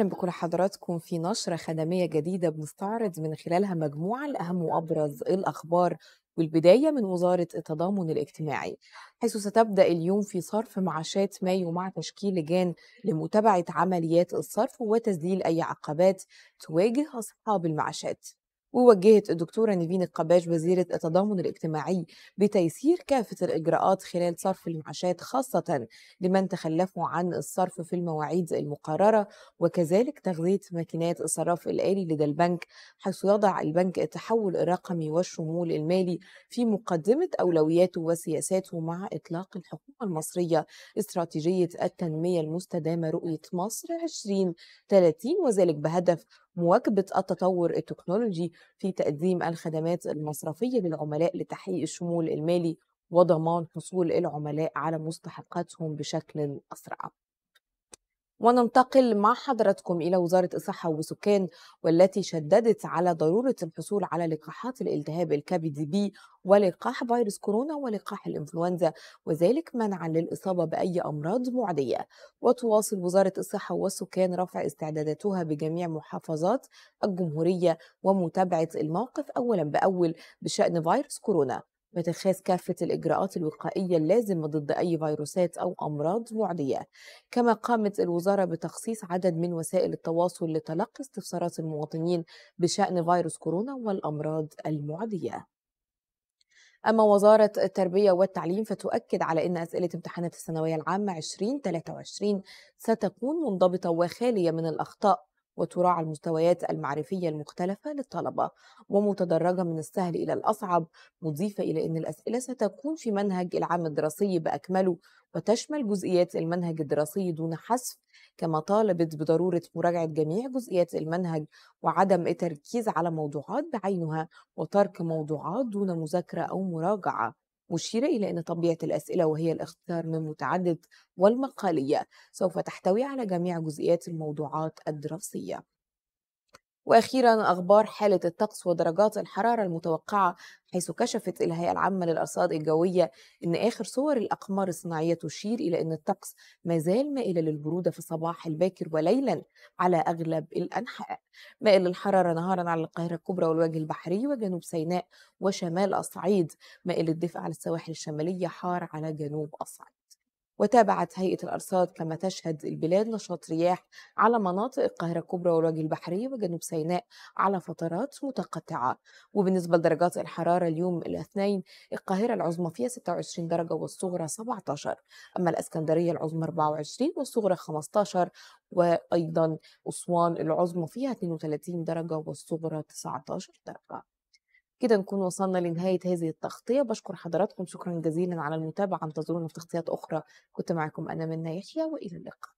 أهلا بكل حضراتكم في نشرة خدمية جديدة بنستعرض من خلالها مجموعة لأهم وأبرز الأخبار والبداية من وزارة التضامن الاجتماعي. حيث ستبدأ اليوم في صرف معاشات مايو مع تشكيل لجان لمتابعة عمليات الصرف وتسجيل أي عقبات تواجه أصحاب المعاشات. ووجهت الدكتورة نيفين القباش وزيرة التضامن الاجتماعي بتيسير كافة الإجراءات خلال صرف المعاشات خاصة لمن تخلفوا عن الصرف في المواعيد المقررة وكذلك تغذية ماكينات الصراف الآلي لدى البنك حيث يضع البنك التحول الرقمي والشمول المالي في مقدمة أولوياته وسياساته مع إطلاق الحكومة المصرية. استراتيجية التنمية المستدامة رؤية مصر 2030 وذلك بهدف مواكبة التطور التكنولوجي في تقديم الخدمات المصرفية للعملاء لتحقيق الشمول المالي وضمان حصول العملاء على مستحقاتهم بشكل أسرع. وننتقل مع حضراتكم إلى وزارة الصحة والسكان والتي شددت على ضرورة الحصول على لقاحات الالتهاب الكبدي بي ولقاح فيروس كورونا ولقاح الإنفلونزا وذلك منعا للإصابة بأي أمراض معدية. وتواصل وزارة الصحة والسكان رفع استعداداتها بجميع محافظات الجمهورية ومتابعة الموقف أولا بأول بشأن فيروس كورونا. واتخاذ كافة الإجراءات الوقائية اللازمة ضد أي فيروسات أو أمراض معدية كما قامت الوزارة بتخصيص عدد من وسائل التواصل لتلقي استفسارات المواطنين بشأن فيروس كورونا والأمراض المعدية. أما وزارة التربية والتعليم فتؤكد على أن أسئلة امتحانات الثانوية العامة 2023 ستكون منضبطة وخالية من الأخطاء. وتراعى المستويات المعرفية المختلفة للطلبة ومتدرجة من السهل إلى الأصعب مضيفة إلى أن الأسئلة ستكون في منهج العام الدراسي بأكمله وتشمل جزئيات المنهج الدراسي دون حذف كما طالبت بضرورة مراجعة جميع جزئيات المنهج وعدم التركيز على موضوعات بعينها وترك موضوعات دون مذاكرة أو مراجعة. مشيرة إلى أن طبيعة الأسئلة وهي الاختيار من متعدد والمقالية سوف تحتوي على جميع جزئيات الموضوعات الدراسية. وأخيرا أخبار حالة الطقس ودرجات الحرارة المتوقعة حيث كشفت الهيئه العامة للأرصاد الجوية إن آخر صور الأقمار الصناعية تشير إلى إن الطقس ما زال مائل للبرودة في الصباح الباكر وليلا على أغلب الأنحاء. مائل للحراره نهارا على القاهرة الكبرى والوجه البحري وجنوب سيناء وشمال الصعيد. مائل للدفء على السواحل الشمالية حار على جنوب الصعيد. وتابعت هيئة الأرصاد كما تشهد البلاد نشاط رياح على مناطق القاهرة الكبرى والوجه البحري وجنوب سيناء على فترات متقطعة. وبالنسبة لدرجات الحرارة اليوم الاثنين القاهرة العظمى فيها 26 درجة والصغرى 17 أما الأسكندرية العظمى 24 والصغرى 15 وأيضا أسوان العظمى فيها 32 درجة والصغرى 19 درجة. كده نكون وصلنا لنهاية هذه التغطية. بشكر حضراتكم شكرا جزيلا على المتابعة. انتظرونا في تغطيات أخرى. كنت معكم أنا منى يحيى وإلى اللقاء.